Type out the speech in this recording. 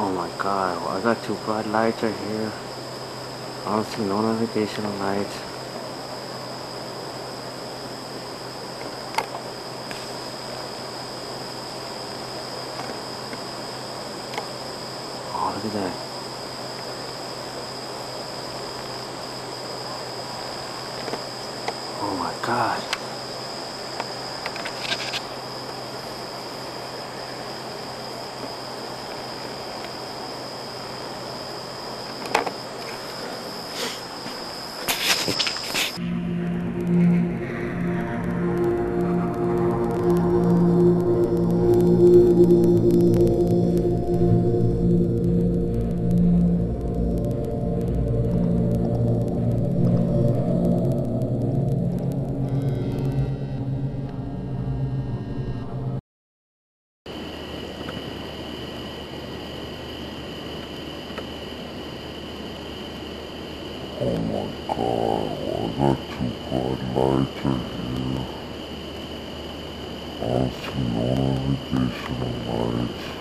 Oh my god, I got two bright lights right here. I don't see no navigational lights. Oh, look at that. Oh my god. Oh my god, I got two bright lights here. I don't see no navigational lights.